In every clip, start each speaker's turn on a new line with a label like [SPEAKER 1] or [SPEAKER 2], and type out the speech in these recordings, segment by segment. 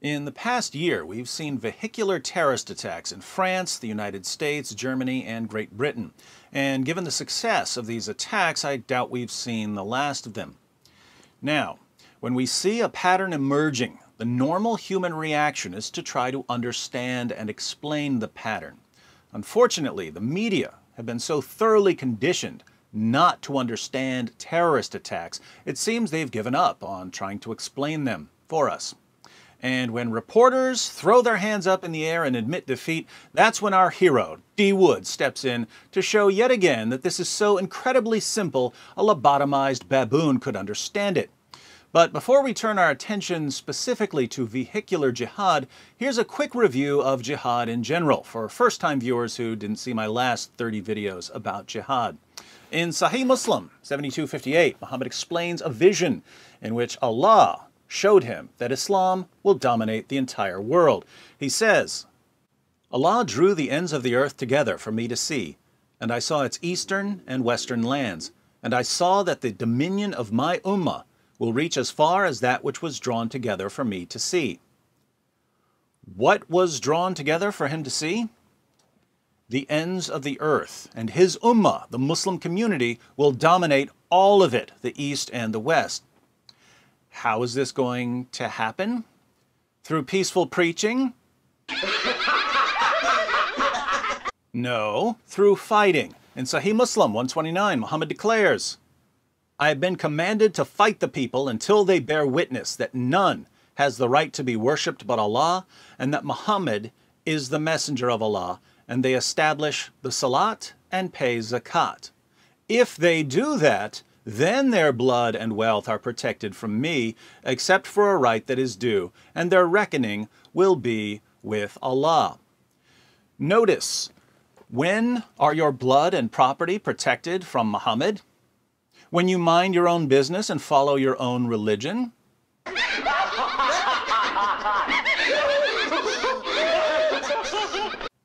[SPEAKER 1] In the past year, we've seen vehicular terrorist attacks in France, the United States, Germany, and Great Britain. And given the success of these attacks, I doubt we've seen the last of them. Now, when we see a pattern emerging, the normal human reaction is to try to understand and explain the pattern. Unfortunately, the media have been so thoroughly conditioned not to understand terrorist attacks, it seems they've given up on trying to explain them for us. And when reporters throw their hands up in the air and admit defeat, that's when our hero, D. Wood, steps in to show yet again that this is so incredibly simple a lobotomized baboon could understand it. But before we turn our attention specifically to vehicular jihad, here's a quick review of jihad in general for first-time viewers who didn't see my last 30 videos about jihad. In Sahih Muslim 7258, Muhammad explains a vision in which Allah showed him that Islam will dominate the entire world. He says, Allah drew the ends of the earth together for me to see, and I saw its eastern and western lands, and I saw that the dominion of my ummah will reach as far as that which was drawn together for me to see. What was drawn together for him to see? The ends of the earth, and his ummah, the Muslim community, will dominate all of it, the east and the west. How is this going to happen? Through peaceful preaching? no, through fighting. In Sahih Muslim 129, Muhammad declares, I have been commanded to fight the people until they bear witness that none has the right to be worshipped but Allah, and that Muhammad is the messenger of Allah, and they establish the salat and pay zakat. If they do that, then their blood and wealth are protected from me, except for a right that is due, and their reckoning will be with Allah. Notice, when are your blood and property protected from Muhammad? When you mind your own business and follow your own religion?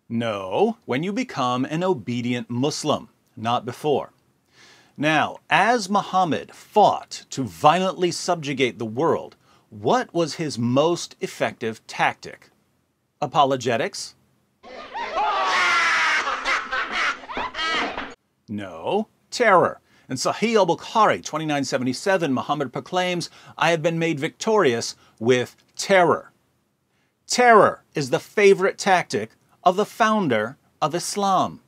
[SPEAKER 1] No, when you become an obedient Muslim, not before. Now, as Muhammad fought to violently subjugate the world, what was his most effective tactic? Apologetics? No, terror. In Sahih al-Bukhari 2977, Muhammad proclaims, I have been made victorious with terror. Terror is the favorite tactic of the founder of Islam.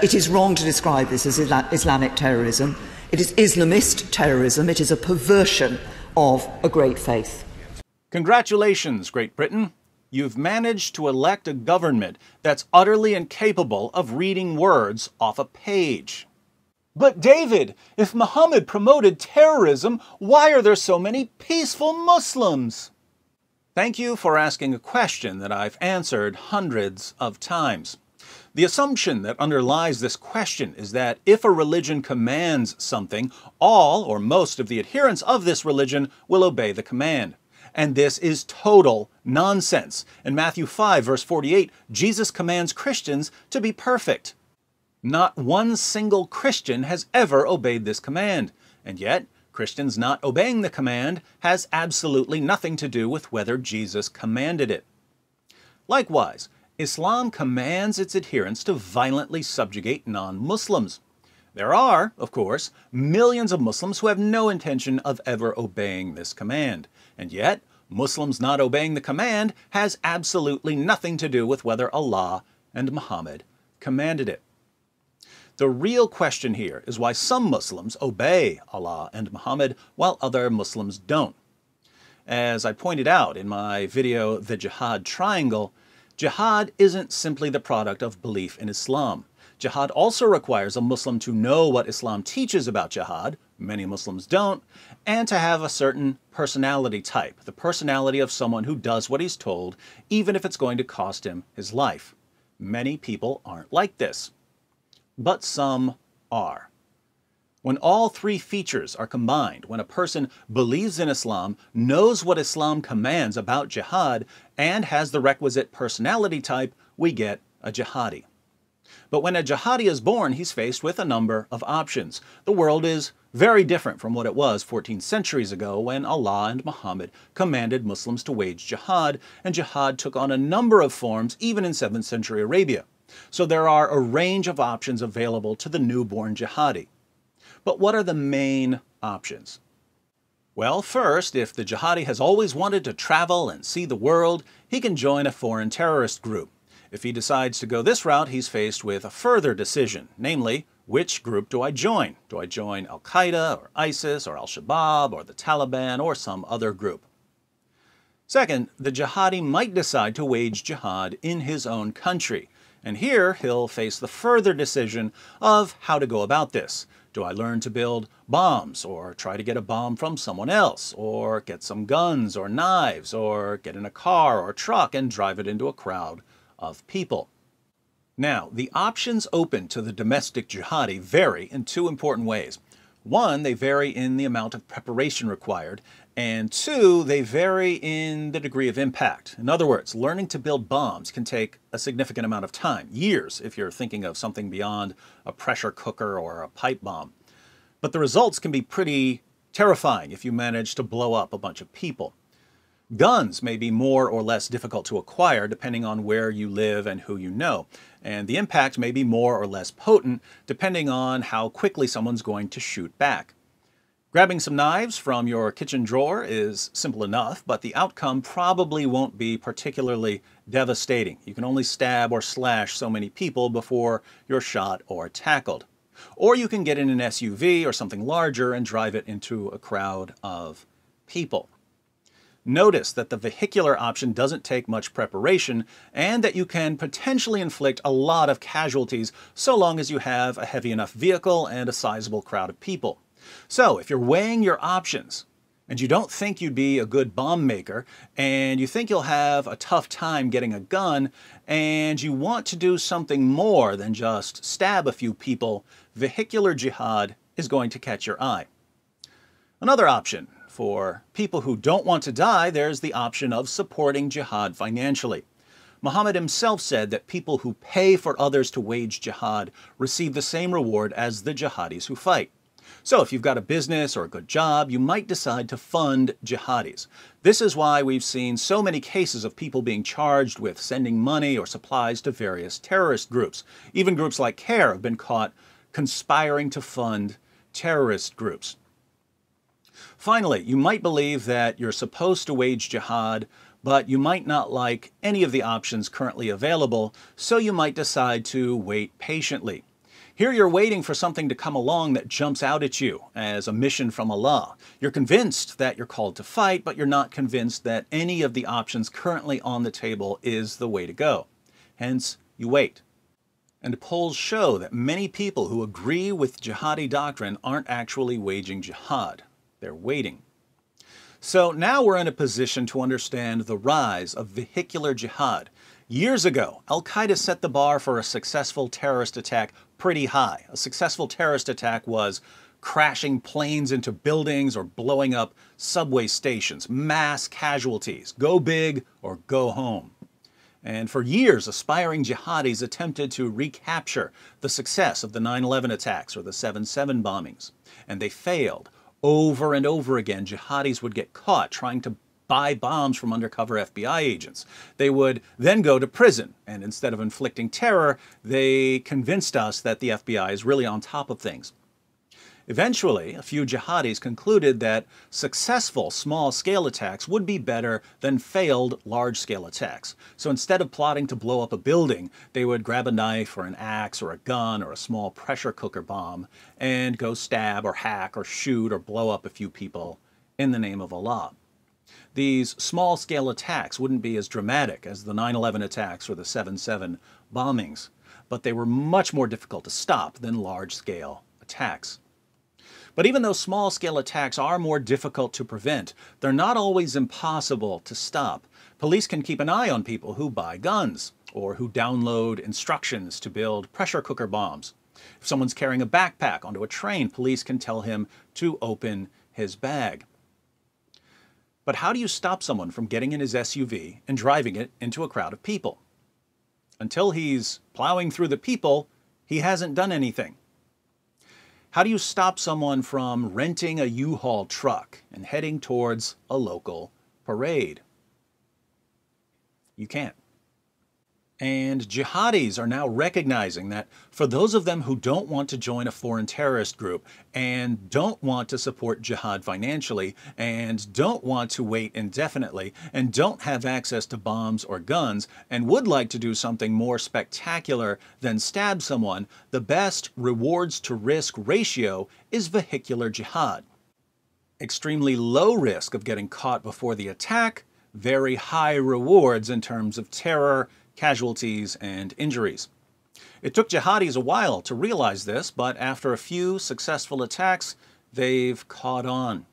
[SPEAKER 2] It is wrong to describe this as Islamic terrorism. It is Islamist terrorism. It is a perversion of a great faith.
[SPEAKER 1] Congratulations, Great Britain. You've managed to elect a government that's utterly incapable of reading words off a page. But David, if Muhammad promoted terrorism, why are there so many peaceful Muslims? Thank you for asking a question that I've answered hundreds of times. The assumption that underlies this question is that if a religion commands something, all or most of the adherents of this religion will obey the command. And this is total nonsense. In Matthew 5, verse 48, Jesus commands Christians to be perfect. Not one single Christian has ever obeyed this command. And yet, Christians not obeying the command has absolutely nothing to do with whether Jesus commanded it. Likewise, Islam commands its adherents to violently subjugate non-Muslims. There are, of course, millions of Muslims who have no intention of ever obeying this command. And yet, Muslims not obeying the command has absolutely nothing to do with whether Allah and Muhammad commanded it. The real question here is why some Muslims obey Allah and Muhammad while other Muslims don't. As I pointed out in my video, The Jihad Triangle, Jihad isn't simply the product of belief in Islam. Jihad also requires a Muslim to know what Islam teaches about jihad, many Muslims don't, and to have a certain personality type, the personality of someone who does what he's told, even if it's going to cost him his life. Many people aren't like this. But some are. When all three features are combined, when a person believes in Islam, knows what Islam commands about jihad, and has the requisite personality type, we get a jihadi. But when a jihadi is born, he's faced with a number of options. The world is very different from what it was 14 centuries ago when Allah and Muhammad commanded Muslims to wage jihad, and jihad took on a number of forms even in 7th century Arabia. So there are a range of options available to the newborn jihadi. But what are the main options? Well, first, if the jihadi has always wanted to travel and see the world, he can join a foreign terrorist group. If he decides to go this route, he's faced with a further decision, namely, which group do I join? Do I join Al Qaeda or ISIS or Al Shabaab or the Taliban or some other group? Second, the jihadi might decide to wage jihad in his own country. And here he'll face the further decision of how to go about this. Do I learn to build bombs, or try to get a bomb from someone else, or get some guns or knives, or get in a car or truck and drive it into a crowd of people? Now, the options open to the domestic jihadi vary in two important ways. One, they vary in the amount of preparation required, and two, they vary in the degree of impact. In other words, learning to build bombs can take a significant amount of time, years if you're thinking of something beyond a pressure cooker or a pipe bomb. But the results can be pretty terrifying if you manage to blow up a bunch of people. Guns may be more or less difficult to acquire depending on where you live and who you know, and the impact may be more or less potent depending on how quickly someone's going to shoot back. Grabbing some knives from your kitchen drawer is simple enough, but the outcome probably won't be particularly devastating. You can only stab or slash so many people before you're shot or tackled. Or you can get in an SUV or something larger and drive it into a crowd of people. Notice that the vehicular option doesn't take much preparation and that you can potentially inflict a lot of casualties so long as you have a heavy enough vehicle and a sizable crowd of people. So if you're weighing your options and you don't think you'd be a good bomb maker and you think you'll have a tough time getting a gun and you want to do something more than just stab a few people, vehicular jihad is going to catch your eye. Another option for people who don't want to die, there's the option of supporting jihad financially. Muhammad himself said that people who pay for others to wage jihad receive the same reward as the jihadis who fight. So if you've got a business or a good job, you might decide to fund jihadis. This is why we've seen so many cases of people being charged with sending money or supplies to various terrorist groups. Even groups like CAIR have been caught conspiring to fund terrorist groups. Finally, you might believe that you're supposed to wage jihad, but you might not like any of the options currently available, so you might decide to wait patiently. Here you're waiting for something to come along that jumps out at you as a mission from Allah. You're convinced that you're called to fight, but you're not convinced that any of the options currently on the table is the way to go. Hence, you wait. And polls show that many people who agree with jihadi doctrine aren't actually waging jihad. They're waiting. So now we're in a position to understand the rise of vehicular jihad. Years ago, Al Qaeda set the bar for a successful terrorist attack pretty high. A successful terrorist attack was crashing planes into buildings or blowing up subway stations, mass casualties, go big or go home. And for years, aspiring jihadis attempted to recapture the success of the 9 11 attacks or the 7 7 bombings. And they failed. Over and over again, jihadis would get caught trying to buy bombs from undercover FBI agents. They would then go to prison, and instead of inflicting terror, they convinced us that the FBI is really on top of things. Eventually, a few jihadis concluded that successful small scale attacks would be better than failed large scale attacks. So instead of plotting to blow up a building, they would grab a knife or an axe or a gun or a small pressure cooker bomb and go stab or hack or shoot or blow up a few people in the name of Allah. These small scale attacks wouldn't be as dramatic as the 9 11 attacks or the 7 7 bombings, but they were much more difficult to stop than large scale attacks. But even though small scale attacks are more difficult to prevent, they're not always impossible to stop. Police can keep an eye on people who buy guns or who download instructions to build pressure cooker bombs. If someone's carrying a backpack onto a train, police can tell him to open his bag. But how do you stop someone from getting in his SUV and driving it into a crowd of people? Until he's plowing through the people, he hasn't done anything. How do you stop someone from renting a U-Haul truck and heading towards a local parade? You can't. And jihadis are now recognizing that for those of them who don't want to join a foreign terrorist group and don't want to support jihad financially and don't want to wait indefinitely and don't have access to bombs or guns and would like to do something more spectacular than stab someone, the best rewards to risk ratio is vehicular jihad. Extremely low risk of getting caught before the attack, very high rewards in terms of terror casualties, and injuries. It took jihadis a while to realize this, but after a few successful attacks, they've caught on.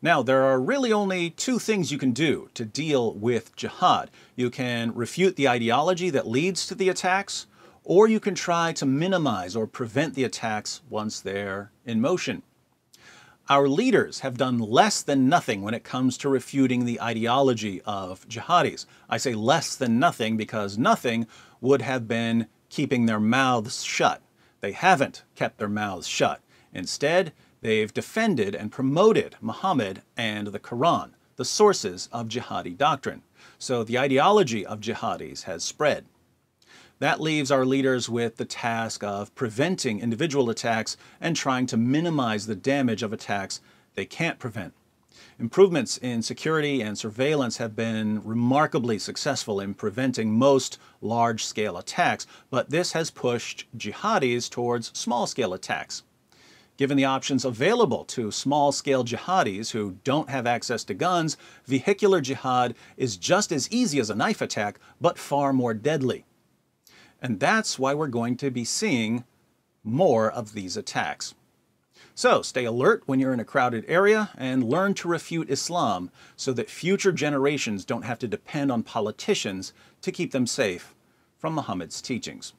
[SPEAKER 1] Now, there are really only two things you can do to deal with jihad. You can refute the ideology that leads to the attacks, or you can try to minimize or prevent the attacks once they're in motion. Our leaders have done less than nothing when it comes to refuting the ideology of jihadis. I say less than nothing because nothing would have been keeping their mouths shut. They haven't kept their mouths shut. Instead, they've defended and promoted Muhammad and the Quran, the sources of jihadi doctrine. So the ideology of jihadis has spread. That leaves our leaders with the task of preventing individual attacks and trying to minimize the damage of attacks they can't prevent. Improvements in security and surveillance have been remarkably successful in preventing most large-scale attacks, but this has pushed jihadis towards small-scale attacks. Given the options available to small-scale jihadis who don't have access to guns, vehicular jihad is just as easy as a knife attack, but far more deadly. And that's why we're going to be seeing more of these attacks. So stay alert when you're in a crowded area and learn to refute Islam so that future generations don't have to depend on politicians to keep them safe from Muhammad's teachings.